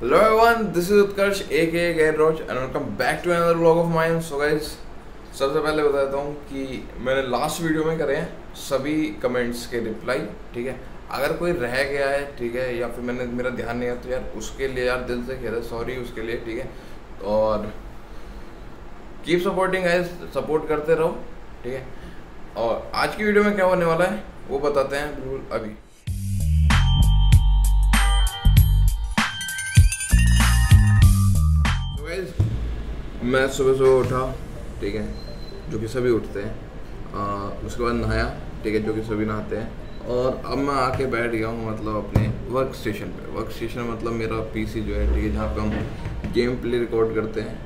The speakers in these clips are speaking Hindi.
Hello everyone, this is Utkarsh aka Gair Roach and welcome back to another vlog of mine. So guys, सबसे पहले बता देता हूँ कि मैंने लास्ट वीडियो में करे हैं सभी कमेंट्स के रिप्लाई ठीक है? अगर कोई रह गया है ठीक है या फिर मैंने मेरा ध्यान नहीं है तो यार उसके लिए यार दिल से है सॉरी उसके लिए ठीक है? और कीप सपोर्टिंग गाइस सपोर्ट करते रहो ठीक है? और आज की वीडियो में क्या होने वाला है वो बताते हैं बिल्कुल अभी। मैं सुबह सुबह उठा ठीक है जो कि सभी उठते हैं। आ, उसके बाद नहाया ठीक है जो कि सभी नहाते हैं। और अब मैं आके बैठ गया हूँ मतलब अपने वर्क स्टेशन पे। वर्क स्टेशन मतलब मेरा पीसी जो है ठीक है जहाँ पे हम गेम प्ले रिकॉर्ड करते हैं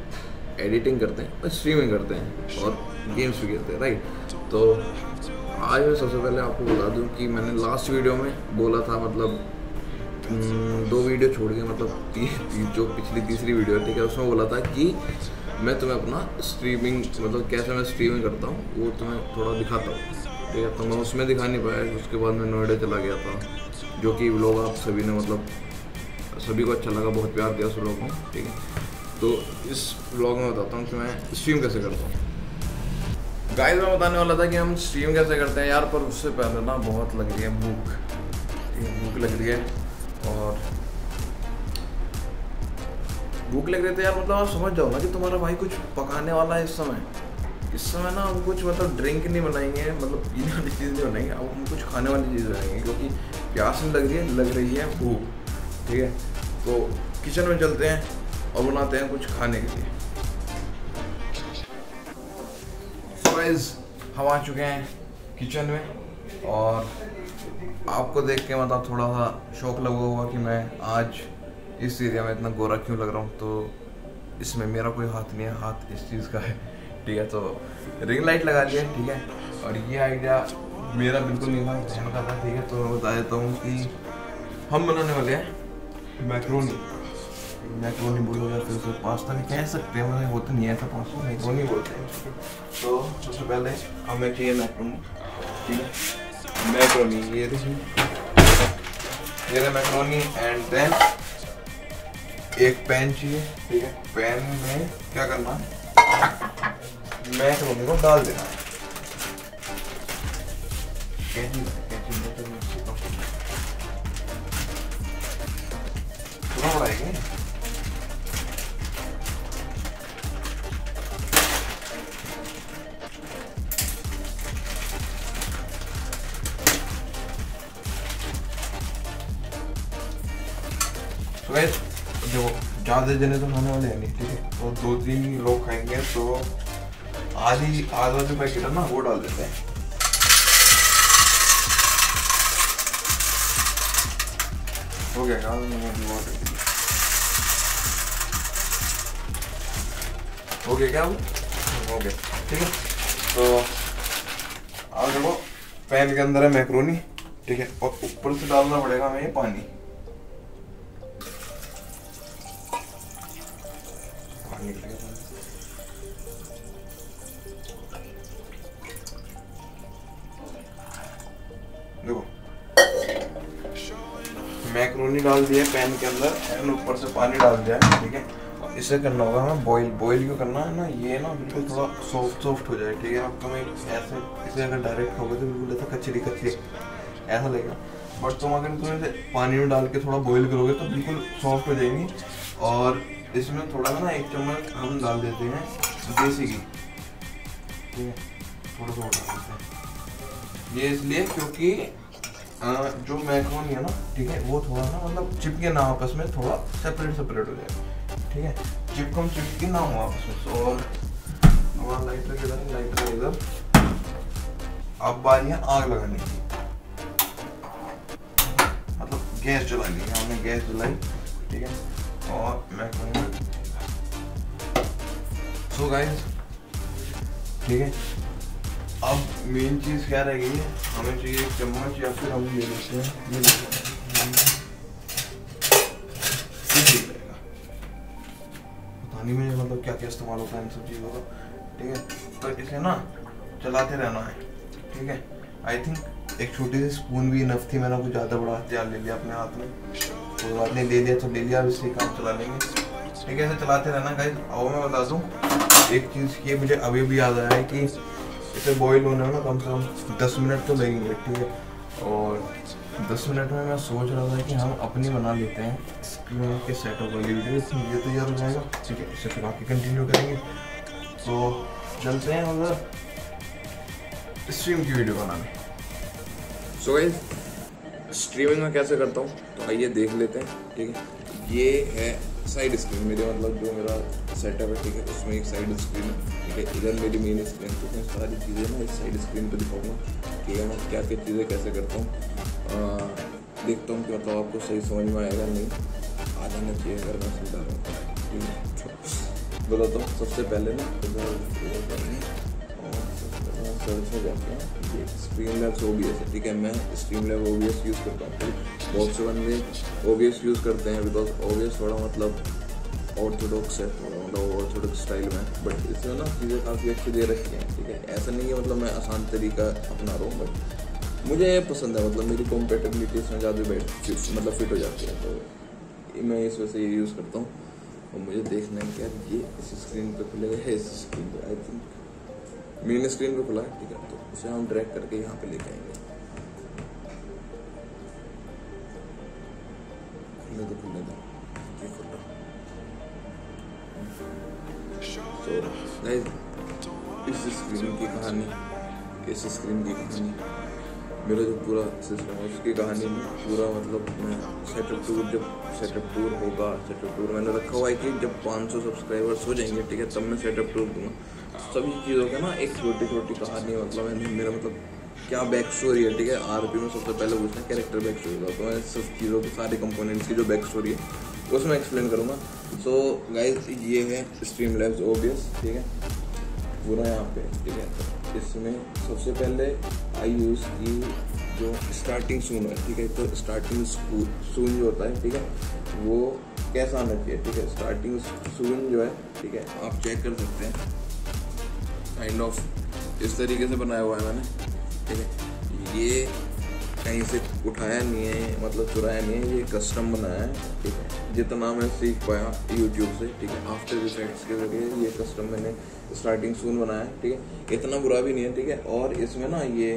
एडिटिंग करते हैं और स्ट्रीमिंग करते हैं और गेम्स भी खेलते हैं राइट तो आज मैं सबसे पहले आपको बता दूँ कि मैंने लास्ट वीडियो में बोला था मतलब हम्म, दो वीडियो छोड़ के मतलब ती, ती, जो पिछली तीसरी वीडियो ठीक है उसमें बोला था कि मैं तुम्हें अपना स्ट्रीमिंग मतलब कैसे मैं स्ट्रीमिंग करता हूँ, वो तुम्हें थोड़ा दिखाता हूँ। ठीक है तो मैं उसमें दिखा नहीं पाया, उसके बाद मैं नोएडा चला गया था, जो कि लोग आप सभी ने मतलब सभी को अच्छा लगा, बहुत प्यार दिया उस लोग को, ठीक है। तो इस ब्लॉग में बताता हूँ कि मैं स्ट्रीम कैसे करता हूँ। गाइस मैं बताने वाला था कि हम स्ट्रीम कैसे करते हैं यार, पर उससे पहले ना बहुत लग रही है भूख भूख लग रही है, और भूख लग रही थी यार मतलब आप समझ जाओ ना कि तुम्हारा भाई कुछ पकाने वाला है इस समय। इस समय ना हम कुछ मतलब ड्रिंक नहीं बनाएँगे मतलब पीने वाली चीज़ नहीं बनाएँगे अब हम कुछ खाने वाली चीज़ बनाएँगे क्योंकि प्यास नहीं लग रही है, लग रही है भूख, ठीक है? तो किचन में चलते हैं और बनाते हैं कुछ खाने के लिए। हम आ चुके हैं किचन में और आपको देख के मतलब थोड़ा सा शौक लगा होगा कि मैं आज इस एरिया में इतना गोरा क्यों लग रहा हूँ? तो इसमें मेरा कोई हाथ नहीं है। हाथ इस चीज़ का है। ठीक है तो रिंग लाइट लगा लिया ठीक है। और ये आइडिया मेरा बिल्कुल नहीं था बहन का था, ठीक है। तो मैं बता देता हूँ कि हम बनाने वाले हैं मैक्रोनी मैक्रोनी बोलो या फिर उसे पास्ता भी कह सकते हैं मतलब तो नहीं ऐसा पास्ता मैक्रोनी बोलते हैं। तो सबसे पहले हमें चाहिए मैक्रोनी ठीक है। मैक्रोनी ये देखिए। ये मैक्रोनी एंड देन एक पैन चाहिए, ठीक है? पैन में क्या करना मैक्रोनी को डाल देना है। तो है जो ज़्यादा जने तो खाने वाले हैं नहीं ठीक है तो दो तीन लोग खाएँगे तो आधी आधा जो पैकेट है ना, वो डाल देते हैं। हो गया। हो। गया क्या वो हो गया। ठीक है तो अब देखो, पैन के अंदर है मैक्रोनी, ठीक है, और ऊपर से डालना पड़ेगा हमें ये पानी। पानी निकलेगा देखो। मैक्रोनी डाल दिया पैन के अंदर एंड ऊपर से पानी डाल दिया, ठीक है? इसे करना होगा हमें बॉईल बॉईल क्यों करना है ना, ये ना बिल्कुल थोड़ा सॉफ्ट सॉफ्ट हो जाए, ठीक है? अब तुम्हें ऐसे, इसे अगर डायरेक्ट खाओगे तो बिल्कुल ऐसा कचरी कचरी, ऐसा लगेगा। बट तुम अगर तुम इसे पानी में डाल के थोड़ा बॉईल करोगे तो बिल्कुल सॉफ्ट हो जाएँगी। और इसमें थोड़ा सा ना एक चम्मच हम डाल देते हैं देसी घी। थोड़ा सा डाल देते हैं। ये इसलिए क्योंकि जो मैक्रोनी है ना, ठीक है, वो थोड़ा ना मतलब चिपके ना आपस में, थोड़ा सेपरेट सेपरेट हो जाए ठीक है? चिपकम चिपके ना हो आपस में। और हमारा लाइटर किधर है? लाइटर इधर। अब बारी है आग लगाने की। मतलब गैस जला ली, हमने गैस जलाई। ठीक है? और मैक्रोनी सो गाइस ठीक है? अब मेन चीज़ क्या रह गई है? हमें चाहिए एक चम्मच या फिर हम ले लेते हैं। ये पता मतलब क्या क्या इस्तेमाल होता है इन सब चीज़ों का। ठीक है? तो इसे ना चलाते रहना है। ठीक है? आई थिंक एक छोटी सी स्पून भी इनफ थी। मैंने कुछ ज़्यादा बड़ा हथियार ले लिया अपने हाथ में। कोई बात नहीं, ले लिया तो ले लिया, अब इसे काम चला लेंगे। ठीक है, ऐसे चलाते रहना गाइस आओ मैं बता दूँ, एक चीज़ ये मुझे अभी भी याद आया है कि इसे बॉईल होने में ना कम से कम दस मिनट तो लगेंगे, ठीक है? और दस मिनट में मैं सोच रहा था कि हम अपनी बना लेते हैं स्क्रीन के सेटअप वाली वीडियो ये तैयार हो जाएगा। ठीक है, इसे फिर आके कंटिन्यू करेंगे। तो चलते हैं उधर स्ट्रीम की वीडियो बनाने। सो गाइस स्ट्रीमिंग में कैसे करता हूँ? तो आइए देख लेते हैं, ठीक है? ये है साइड स्क्रीन मेरे मतलब जो मेरा सेटअप है, ठीक है? उसमें एक साइड स्क्रीन है, ठीक है? इधर मेरी मेन स्क्रीन तो मैं सारी चीज़ें मैं इस साइड स्क्रीन पर दिखाऊँगा ठीक है मैं क्या क्या चीज़ें कैसे करता हूँ। देखता हूँ कि मतलब आपको सही समझ में आएगा नहीं। आ जाना चाहिए अगर मैं समझा हूँ। ठीक है? बताता हूँ, सबसे पहले ना सर्च में जाते हैं ये स्ट्रीम लैब्स ओ है, ठीक है? मैं स्ट्रीम लैब ओ यूज़ करता हूँ बहुत से बंदे ओ यूज़ करते हैं बिकॉज़ ओ बी एस थोड़ा मतलब ऑर्थोडॉक्स है, थोड़ा मतलब ऑर्थोडॉक्स स्टाइल में बट इसमें ना चीज़ें काफ़ी अच्छी दे रखी हैं, ठीक है? ऐसा नहीं है मतलब मैं आसान तरीका अपना रहा हूँ बट मुझे ये पसंद है मतलब मेरी कॉम्पेटेबिलिटी इसमें ज़्यादा बैठ मतलब फिट हो जाती है तो मैं इस वजह से ये यूज़ करता हूँ। और मुझे देखना है कि यार ये इस स्क्रीन पर खुलेगा, इस स्क्रीन पर आई थिंक मेन स्क्रीन पे खुला है, ठीक है? तो उसे हम ड्रैग करके यहाँ पे लेके आएँगे। खुले तो खुले दो। ये खुला तो इस स्क्रीन की कहानी, इस स्क्रीन की कहानी, मेरा जो पूरा सिस्टम है, उसकी कहानी में पूरा मतलब मैं सेटअप टूर जब सेटअप टूर होगा सेटअप टूर मैंने रखा हुआ है कि जब 500 सब्सक्राइबर्स हो जाएँगे, ठीक है, तब मैं सेटअप टूर दूँगा। सभी चीज़ों का ना एक छोटी छोटी कहानी मतलब मेरा मतलब क्या बैक स्टोरी है, ठीक है? आर पी में सबसे पहले पूछना कैरेक्टर बैक स्टोरी का। तो मैं सब चीज़ों के, सारे कंपोनेंट्स की जो बैक स्टोरी है, उसमें एक्सप्लेन करूँगा। सो गाइज़ ये है स्ट्रीम लैब्स ओबियस ठीक है? पूरा यहाँ पे, ठीक है? इसमें सबसे पहले आई यूज़ की जो स्टार्टिंग सून है, ठीक है? तो स्टार्टिंग सून जो होता है, ठीक है? वो कैसा आना चाहिए, ठीक है? स्टार्टिंग सून जो है, ठीक है? आप चेक कर सकते हैं। काइंड ऑफ़ इस तरीके से बनाया हुआ है मैंने। ठीक है? ये कहीं से उठाया नहीं है मतलब चुराया नहीं है, ये कस्टम बनाया है, ठीक है? जितना मैं सीख पाया यूट्यूब से, ठीक है? आफ्टर इफेक्ट्स के ज़रिए ये कस्टम मैंने स्टार्टिंग सून बनाया है, ठीक है? इतना बुरा भी नहीं है, ठीक है? और इसमें ना ये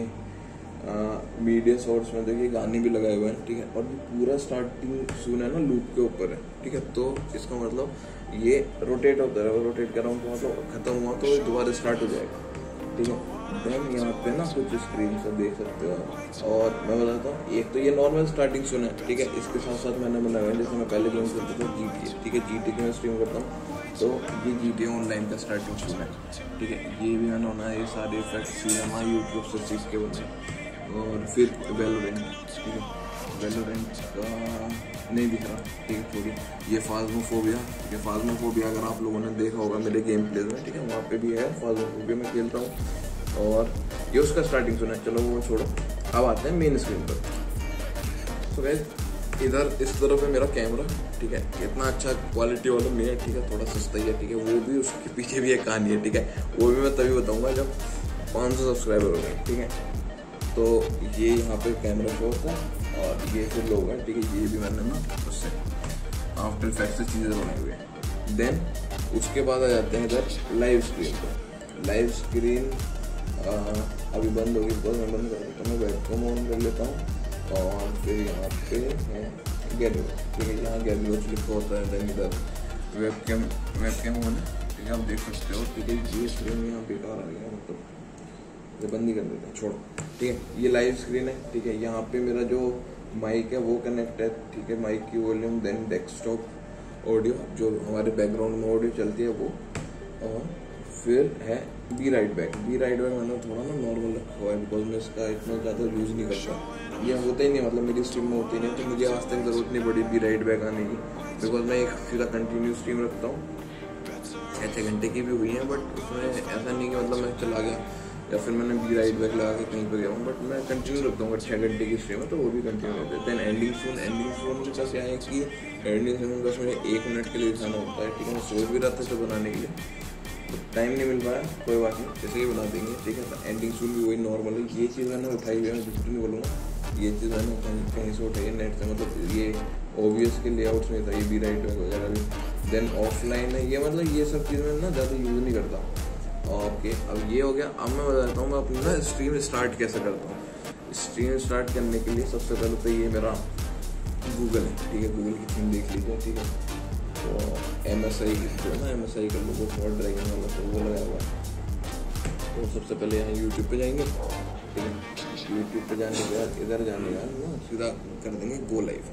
मीडिया सोर्स में देखिए गाने भी लगाए हुए हैं, ठीक है? और पूरा स्टार्टिंग सून है ना लूप के ऊपर है, ठीक है? तो इसका मतलब ये रोटेट होता है रोटेट कर रहा हूँ तो मतलब खत्म हुआ तो दोबारा स्टार्ट हो जाएगा, ठीक है? देन यहाँ पे ना कुछ स्क्रीन से देख सकते हो। और मैं बताता हूँ, एक तो ये नॉर्मल स्टार्टिंग सुन है, ठीक है? इसके साथ साथ मैंने बनाया है, जैसे मैं पहले गेम करता था जी टी ठीक है? जी टी मैं स्ट्रीम करता हूँ तो ये जी टी ऑनलाइन का स्टार्टिंग सुन है, ठीक है? ये भी मैंने होना है ये सारे effect C M I YouTube से सीख के बने और फिर वेलोरेंट ठीक है? वेलोरेंट का नहीं दिख रहा, ठीक है थोड़ी ये फाजमोफोबिया ठीक है फाजमोफोबिया अगर आप लोगों ने देखा होगा मेरे गेम प्लेज में, ठीक है, वहाँ पे भी है फाजमोफोबिया मैं खेलता हूँ। और ये उसका स्टार्टिंग सुना है, चलो वो छोड़ो। अब आते हैं मेन स्क्रीन पर। तो गैस इधर, इस तरफ़ है मेरा कैमरा ठीक है? इतना अच्छा क्वालिटी वाला नहीं है ठीक है, थोड़ा सस्ता ही है, ठीक है? वो भी उसके पीछे भी एक कहानी है, ठीक है? वो भी मैं तभी बताऊँगा जब पाँच सौ सब्सक्राइबर हो गए, ठीक है? तो ये यहाँ पे कैमरा शो होता है और ये फिर लोग हैं ठीक है, ये भी मैंने ना उससे आफ्टर इफ़ेक्ट से चीज़ें बनाई हुई है। देन उसके बाद आ जाते हैं इधर लाइव स्क्रीन पर लाइव स्क्रीन अभी बंद होगी बिकॉज़ मैं बंद कर देता हूँ मैं वेबकम ऑन कर लेता हूँ और फिर यहाँ पे गैलरी ठीक है, यहाँ गैलरी लिखा होता है देन इधर webcam webcam on है, आप देख सकते हो, ठीक है, ये स्क्रीन यहाँ बेकार आ गया मतलब ये बंद ही कर देते हैं छोड़ो। ठीक है? ये लाइव स्क्रीन है, ठीक है? यहाँ पे मेरा जो माइक है, वो कनेक्ट है, ठीक है? माइक की वॉल्यूम देन डेस्कटॉप ऑडियो जो हमारे बैकग्राउंड में ऑडियो चलती है, वो। और फिर है be right back be right back मैंने थोड़ा ना नॉर्मल रखा हुआ है बिकॉज़ मैं इसका इतना ज़्यादा यूज़ नहीं करता। ये होता ही नहीं मतलब मेरी स्ट्रीम में होती नहीं तो मुझे आज तक ज़रूरत नहीं पड़ी बी राइट बैक आने की बिकॉज़ मैं एक सीधा कंटिन्यू स्ट्रीम रखता हूँ। छः छः घंटे की भी हुई है बट उसमें ऐसा नहीं कि मतलब मैं चला गया। या फिर मैंने बी राइट बैक लगा के कहीं पर गया हूँ बट मैं कंटिन्यू रखता हूँ अगर छः घंटे की स्ट्रीम है तो वो भी कंटिन्यू रहता है। Then ending phone ending phone का क्या है कि एंडिंग फ़ोन का उसमें एक मिनट के लिए दिखाना होता है, ठीक है? मैं सोच भी रहा था तो बनाने के लिए टाइम नहीं मिल पाया, कोई बात नहीं, जैसे ही बना देंगे, ठीक है? एंडिंग सून भी वही नॉर्मल है, ये चीज़ मैंने उठाई हुई है, मैं कुछ नहीं बोलूँगा, ये चीज़ मैंने कहीं कहीं से उठाई है नेट से मतलब ये ओबियस के लेआउट्स में था, ये बी राइट वगैरह भी। देन ऑफलाइन है, ये मतलब ये सब चीज़ मैं ना ज़्यादा यूज़ नहीं करता। ओके अब ये हो गया। अब मैं बताता हूँ, मैं अपनी ना स्ट्रीम स्टार्ट कैसे करता हूँ। स्ट्रीम स्टार्ट करने के लिए सबसे पहले तो ये मेरा गूगल है, ठीक है? गूगल की थीम देख लीजिए, ठीक है? तो एम एस आई जो है ना एम एस आई का लोगो फॉर वाला तो वो लगाया हुआ है। तो सबसे पहले यहाँ यूट्यूब पे जाएँगे, ठीक है? यूट्यूब पे जाने के बाद इधर जाने के बाद सीधा कर देंगे गो लाइव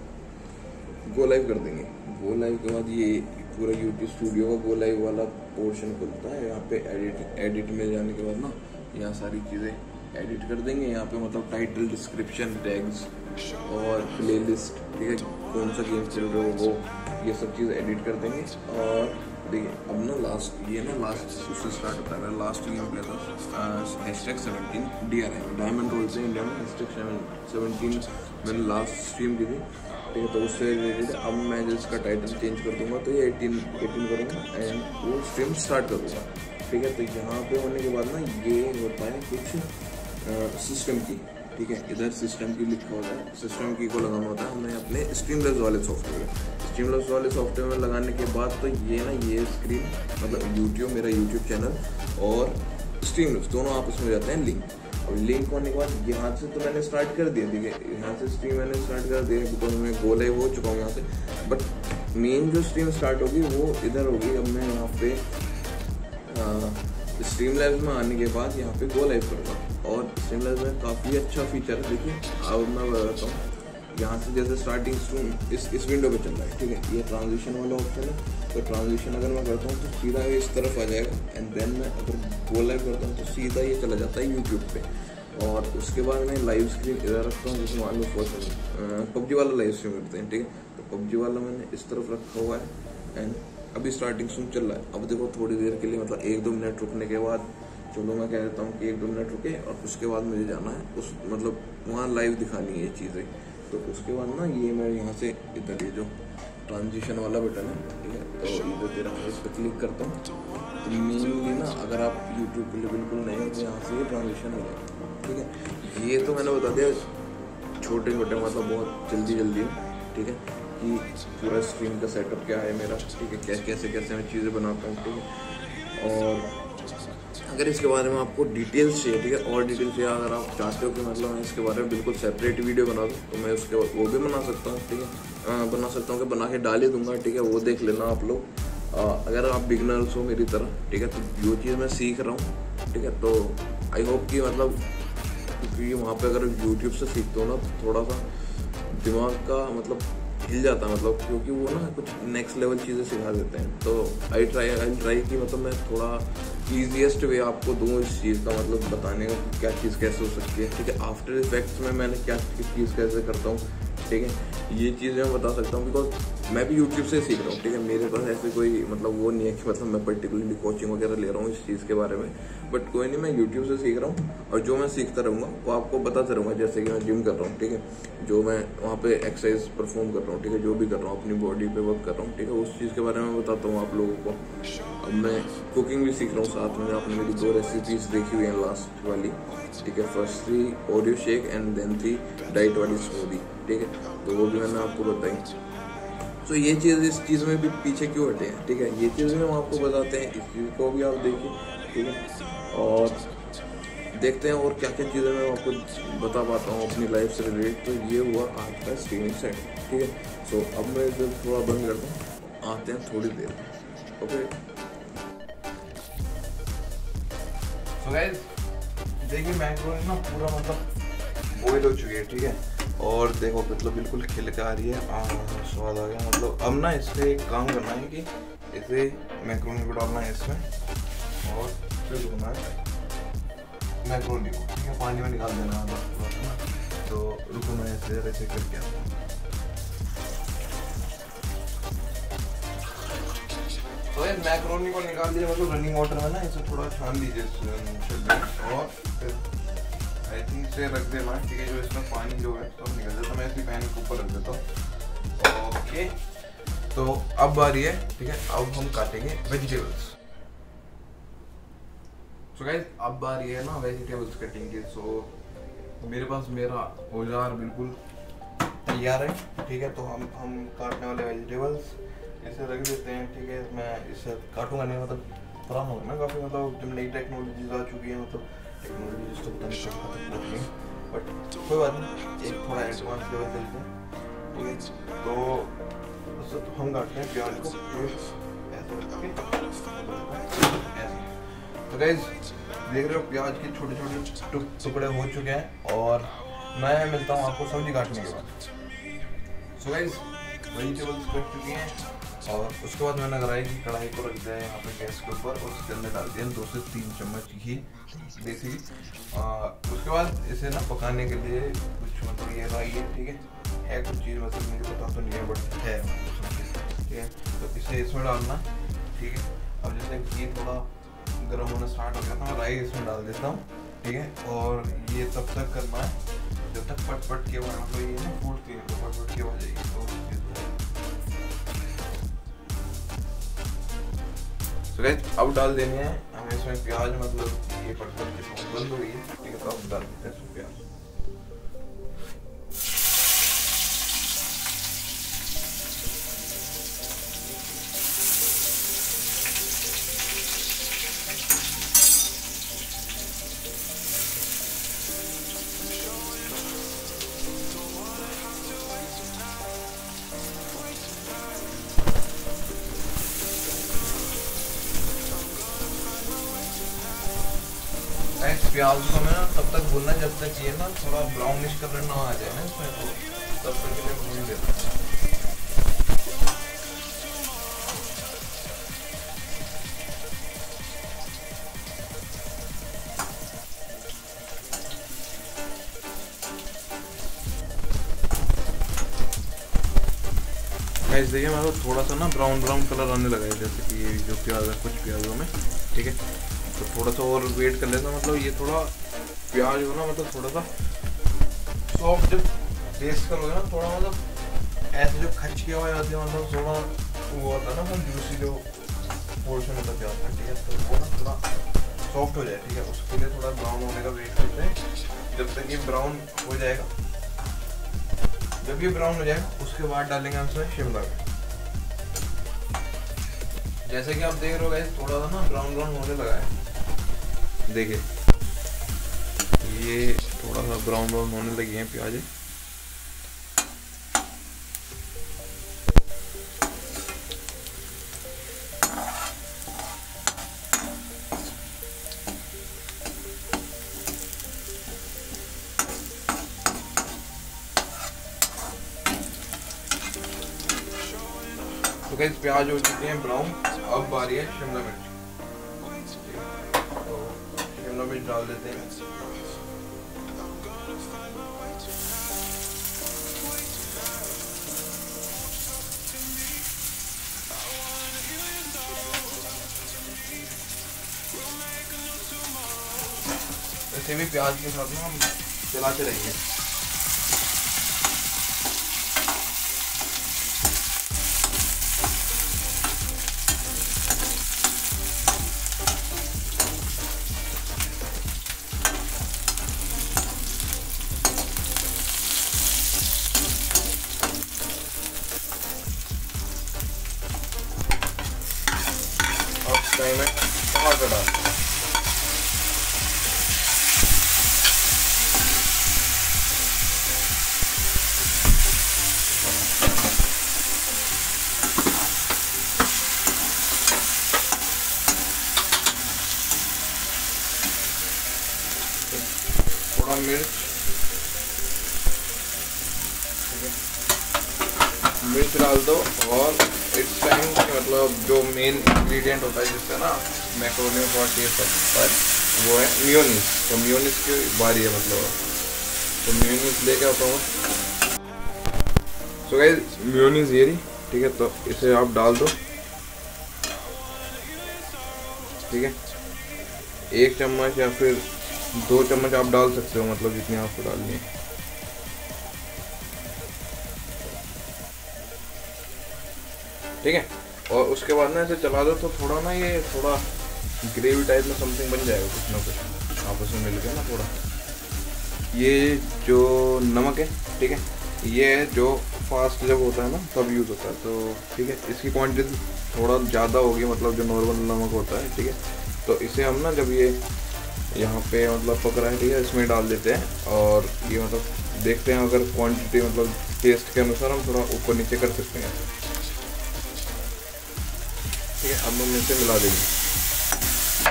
गो लाइव कर देंगे। गो लाइव के बाद ये पूरा यूट्यूब स्टूडियो का गो लाइव वाला पोर्शन खुलता है, यहाँ पे एडिट एडिट में जाने के बाद ना, यहाँ सारी चीज़ें एडिट कर देंगे। यहाँ पे मतलब टाइटल डिस्क्रिप्शन टैग्स और प्लेलिस्ट ठीक है, कौन सा गेम चल रहा हो वो, ये सब चीज़ एडिट कर देंगे। और देखिए, अब ना लास्ट ये ना लास्ट उससे स्टार्ट होता है लास्ट गेम प्ले था hashtag seventeen D R I diamond role से इंडिया में हैशटैग सेवनटीन मैंने लास्ट स्ट्रीम की थी। ठीक है तो उससे रिलेटेड अब मैं जो इसका टाइटल चेंज कर दूँगा तो ये एटीन एटीन करूँगा एंड वो स्ट्रीम स्टार्ट कर दूँगा। ठीक है? तो यहाँ पे होने के बाद ना ये होता है कुछ सिस्टम की। ठीक है? इधर सिस्टम की लिखा होता है। सिस्टम की को लगाना होता है हमें अपने स्ट्रीमलेस वाले सॉफ्टवेयर स्ट्रीमलेस वाले सॉफ्टवेयर में लगाने के बाद तो ये ना, ये स्क्रीन मतलब यूट्यूब मेरा यूट्यूब चैनल और स्ट्रीमलेस दोनों आपस में जाते हैं लिंक अब लिंक होने के बाद यहाँ से तो मैंने स्टार्ट कर दिया ठीक है यहाँ से स्ट्रीम मैंने स्टार्ट कर दिया बिकॉज़ मैं गोल हो चुका हूँ यहाँ से। बट मेन जो स्ट्रीम स्टार्ट होगी, वो इधर होगी, अब मैं यहाँ पे स्ट्रीम लाइव में आने के बाद यहाँ पे गो लाइव करूँगा। और स्ट्रीम लाइव में काफ़ी अच्छा फीचर है, देखिए, अब मैं बताता हूँ। यहाँ से जैसे स्टार्टिंग स्ट्रीम इस इस विंडो पे चल रहा है, ठीक है? ये ट्रांजिशन वाला ऑप्शन है। तो ट्रांजिशन अगर मैं करता हूँ तो सीधा इस तरफ़ आ जाएगा। एंड देन मैं अगर गो लाइव करता हूँ तो सीधा ये चला जाता है यूट्यूब पे। और उसके बाद मैं लाइव स्क्रीन इधर रखता हूँ जैसे मान लो फ़र्स्ट पबजी वाला लाइव स्ट्रीम करते हैं, ठीक है? तो पबजी वाला मैंने इस तरफ़ रखा हुआ है। एंड अभी स्टार्टिंग सुन चल रहा है। अब देखो थोड़ी देर के लिए मतलब एक दो मिनट रुकने के बाद, चलो मैं कह देता हूँ कि एक दो मिनट रुके और उसके बाद मुझे जाना है। उस मतलब वहाँ लाइव दिखानी है ये चीज़ें। तो उसके बाद ना ये मैं यहाँ से इधर ये जो ट्रांजिशन वाला बटन है, ठीक है? तो इधर तेरा इस पर क्लिक करता हूँ। तो मेनली ना, अगर आप यूट्यूब के लिए बिल्कुल नहीं तो यहाँ से ये ट्रांजिशन हो जाएगा, ठीक है? ये तो मैंने बता दिया छोटे छोटे मतलब बहुत जल्दी जल्दी ठीक है? कि पूरा स्क्रीन का सेटअप क्या है मेरा, ठीक है? कैसे कैसे कैसे मैं चीज़ें बनाता हूँ, ठीक है? और अगर इसके बारे में आपको डिटेल्स चाहिए, ठीक है? और डिटेल्स चाहिए अगर आप चाहते हो कि मतलब मैं इसके बारे में बिल्कुल सेपरेट वीडियो बना दूँ तो मैं उसके वो भी बना सकता हूँ, ठीक है? बना सकता हूँ कि बना के डाल ही दूँगा, ठीक है? वो देख लेना आप लोग। अगर आप बिगनर्स हो मेरी तरह, ठीक है? तो जो चीज़ मैं सीख रहा हूँ, ठीक है? तो आई होप कि मतलब क्योंकि वहाँ पे अगर यूट्यूब से सीखते हो ना तो थोड़ा सा दिमाग का मतलब हिल जाता है मतलब क्योंकि वो ना कुछ नेक्स्ट लेवल चीज़ें सिखा देते हैं। तो आई ट्राई आई ट्राई की मतलब मैं थोड़ा ईजिएस्ट वे आपको दूँ इस चीज़ का मतलब बताने का क्या चीज़ कैसे हो सकती है, ठीक है? आफ्टर इफेक्ट्स में मैंने क्या चीज़, कैसे करता हूँ, ठीक है? ये चीज़ मैं बता सकता हूँ बिकॉज़ मैं भी यूट्यूब से सीख रहा हूँ, ठीक है? मेरे पास ऐसे कोई मतलब वो नहीं है कि मतलब मैं पर्टिकुलरली कोचिंग वगैरह ले रहा हूँ इस चीज़ के बारे में। बट कोई नहीं, मैं यूट्यूब से सीख रहा हूँ और जो मैं सीखता रहूँगा, वो आपको बताता रहूँगा, जैसे कि मैं जिम कर रहा हूँ, ठीक है? जो मैं वहाँ पे एक्सरसाइज परफॉर्म कर रहा हूँ, ठीक है? जो भी कर रहा हूँ, अपनी बॉडी पे वर्क कर रहा हूँ, ठीक है? उस चीज़ के बारे में बताता हूँ आप लोगों को। अब मैं कुकिंग भी सीख रहा हूँ साथ में, आपने मेरी दो रेसिपीज़ देखी हुई हैं लास्ट वाली, ठीक है? फ़र्स्ट थी ऑडियो शेक एंड देन थी डाइट वाली स्मूदी ठीक है? तो वो भी मैंने आपको बताई। तो ये चीज़ इस चीज़ में भी पीछे क्यों हटे हैं? ठीक है, ये चीज़ में हम आपको बताते हैं, इस चीज़ को भी आप देखिए, ठीक है? और देखते हैं और क्या क्या चीज़ें मैं आपको बता पाता हूँ अपनी लाइफ से रिलेटेड तो ये हुआ आज का स्ट्रीमिंग सेट ठीक है? सो अब मैं इधर थोड़ा बंद करता हूँ। आते हैं थोड़ी देर ओके देखिए मैक्रोनी ना, पूरा मतलब बॉयल हो चुकी है, ठीक है? और देखो मतलब बिल्कुल खिल के आ रही है। स्वाद आ गया। मतलब अब ना इस एक काम करना है कि इसे मैक्रोनी को डालना है इसमें और फिर धोना है मैक्रोनी को। ठीक है, पानी में निकाल देना है। तो रुको, मैं ऐसे ऐसे करके आता हूँ। तो ये मैक्रोनी को निकाल दिया मतलब रनिंग वाटर में ना इसे थोड़ा छान लीजिए और फिर से रख देना ठीक है, जो इसमें पानी जो है सब निकल जाता मैं इसकी पैन के ऊपर रख देता हूँ। ओके तो अब आ रही है, ठीक है, अब हम काटेंगे वेजिटेबल्स सो गाइस अब आ रही है ना वेजिटेबल्स कटिंग की। सो मेरे पास मेरा औज़ार बिल्कुल तैयार है, ठीक है तो हम हम काटने वाले वेजिटेबल्स इसे रख देते हैं, ठीक है, मैं इसे काटूँगा नहीं मतलब पुराना होगा ना काफ़ी मतलब जब नई टेक्नोलॉजीज़ आ चुकी है मतलब तो तो तो हम हैं प्याज को। तो देख रहे हो प्याज के छोटे छोटे टुकड़े हो चुके हैं और मैं मिलता हूँ आपको सब्ज़ी काटने के बाद। सो वेजिटेबल्स कट चुकी हैं। और उसके बाद मैंने कराई की कढ़ाई को रख दिया है यहाँ पे गैस के ऊपर और उसके अंदर डाल दिया दो से तीन चम्मच घी, देसी। उसके बाद इसे ना पकाने के लिए कुछ मतलब ये राई है ठीक है? है कुछ चीज़ मतलब मुझे पता तो नहीं है बट है ठीक है? तो इसे इसमें डालना, ठीक है? अब जैसे घी थोड़ा गर्म होना स्टार्ट हो गया तो मैं राई इसमें डाल देता हूँ, ठीक है? और ये तब तक करना है, जब तक पट पट के मतलब ये ना फूटती है तो पट पट के हो जाएगी तो तो अब डाल देने हैं। हमें इसमें प्याज मतलब ये पटपट की बंद हो गई। है ठीक है तो अब डाल देते हैं प्याज। प्याज को हमें ना तब तक भूनना, जब तक ये ना थोड़ा ब्राउनिश कलर ना आ जाए ना इसमें तो तब तक के लिए भून देते हैं। देखिए मतलब थोड़ा सा ना ब्राउन ब्राउन कलर आने लगा है, जैसे कि ये जो प्याज है, कुछ प्याजों में, ठीक है? तो थोड़ा सा और वेट कर लेना मतलब ये थोड़ा प्याज हो ना मतलब थोड़ा सा सॉफ्ट जब टेस्ट करोगे ना, थोड़ा मतलब ऐसे जो खच के हुआ जाती है मतलब थोड़ा वो होता है ना मतलब जूसी जो पोर्शन होता प्याज का, ठीक है? तो वो ना थोड़ा सॉफ्ट हो जाए, ठीक है? उसके लिए थोड़ा ब्राउन होने का वेट करते हैं। जब तक ये ब्राउन हो जाएगा, जब ये ब्राउन हो जाएगा, उसके बाद डालेंगे हम इसमें शिमला मिर्च जैसे कि आप देख रहे हो थोड़ा सा ना ब्राउन ब्राउन होने लगा है। देखिए ये थोड़ा सा ब्राउन ब्राउन होने लगी हैं प्याज। तो प्याज हो चुके हैं ब्राउन अब बारी है शिमला मिर्च। शिमला डाल देते हैं। ऐसे भी प्याज के साथ ना हम चलाते रहेंगे टाइम है टमाटर डाल थोड़ा मिर्च मिर्च डाल दो और इट्स टाइम मतलब जो मेन इंग्रेडिएंट होता है जिससे ना मैक्रोनी में थोड़ा टेस्ट आता है, वो है म्योनिस तो म्योनिस की बारी है मतलब। तो म्योनिस लेके आता हूँ। सो गाइस म्योनिस ये रही, ठीक है? तो इसे आप डाल दो। ठीक है? एक चम्मच या फिर दो चम्मच आप डाल सकते हो मतलब जितनी आपको डालनी है। ठीक है? और उसके बाद ना इसे चला दो तो थोड़ा ना ये थोड़ा ग्रेवी टाइप में समथिंग बन जाएगा, कुछ ना कुछ। आपस में मिल गया ना थोड़ा। ये जो नमक है, ठीक है? ये जो फास्ट जब होता है ना, तब यूज़ होता है। तो ठीक है, इसकी क्वांटिटी थोड़ा ज़्यादा होगी मतलब जो नॉर्मल नमक होता है, ठीक है? तो इसे हम ना जब ये यहाँ पे मतलब पकड़ा है ठीक है इसमें डाल देते हैं और ये मतलब देखते हैं अगर क्वांटिटी मतलब टेस्ट के अनुसार हम थोड़ा ऊपर नीचे कर सकते हैं। ठीक है, अब हम इसे मिला देंगे।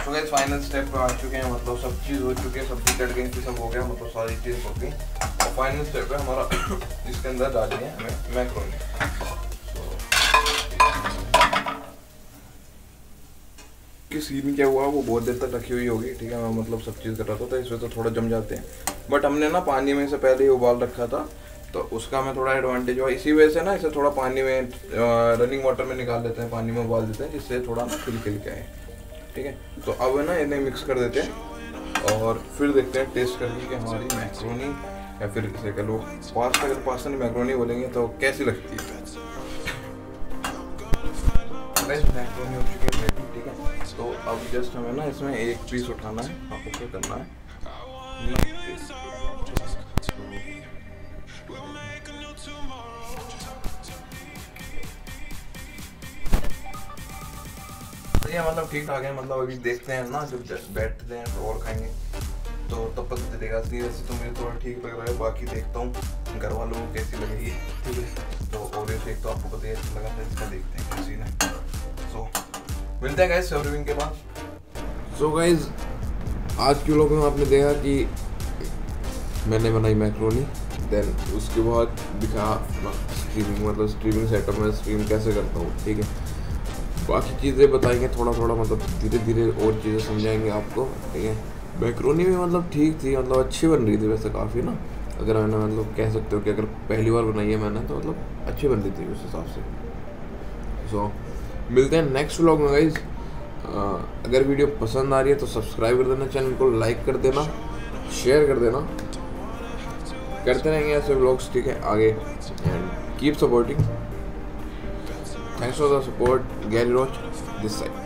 तो गैस फाइनल स्टेप पे आ चुके हैं मतलब सब चीज़ हो चुकी है सब्ज़ी कट गई सब हो गया मतलब सारी चीज़ हो गई। और फाइनल स्टेप है हमारा इसके अंदर डालनी है हमें मैक्रोनी की सीन क्या हुआ, वो बहुत देर तक रखी हुई होगी, ठीक है, मैं मतलब सब चीज़ कर रहा था तो इसमें तो थोड़ा जम जाते हैं। बट हमने ना पानी में से पहले ही उबाल रखा था तो उसका मैं थोड़ा एडवांटेज हुआ। इसी वजह से ना इसे थोड़ा पानी में रनिंग वाटर में निकाल देते हैं, पानी में उबाल देते हैं, जिससे थोड़ा ना खिल खिल के आए, ठीक है? तो अब ना इन्हें मिक्स कर देते हैं, और फिर देखते हैं टेस्ट करके कि हमारी मैक्रोनी या फिर इसे कह लो पास्ता अगर पास्ता नहीं मैक्रोनी बोलेंगे तो कैसी लगती है? मैक्रोनी हो चुकी है। तो अब जस्ट हमें ना इसमें एक पीस उठाना है हाँ ओके करना है। ये मतलब ठीक ठाक है मतलब अभी देखते हैं ना, जब बैठते हैं तो और खाएँगे तो तब पता चलेगा। असली वैसे तो मुझे थोड़ा ठीक लग रहा है, बाकी देखता हूँ घर वालों को कैसी लग रही है। ठीक है तो और एक तो आपको पता ही अच्छा लगा था, इसका देखते हैं कैसी सो मिलते हैं गाइस सर्विंग के बाद। सो गाइस आज के लोग में आपने देखा कि मैंने बनाई मैक्रोनी देन उसके बाद दिखा स्ट्रीमिंग मतलब स्ट्रीमिंग सेटअप में स्ट्रीम कैसे करता हूँ ठीक है? बाकी चीज़ें बताएँगे थोड़ा थोड़ा मतलब धीरे धीरे और चीज़ें समझाएँगे आपको ठीक है? मैक्रोनी भी मतलब ठीक थी मतलब अच्छी बन रही थी वैसे काफ़ी ना। अगर मैंने मतलब कह सकते हो कि अगर पहली बार बनाई है मैंने तो मतलब अच्छी बन रही थी उस हिसाब से सो। So, मिलते हैं नेक्स्ट व्लॉग में गाइज़ अगर वीडियो पसंद आ रही है तो सब्सक्राइब कर देना चैनल को लाइक कर देना शेयर कर देना. करते रहेंगे ऐसे व्लॉग्स ठीक है, आगे. And keep supporting thanks for the support Gary Roach this side.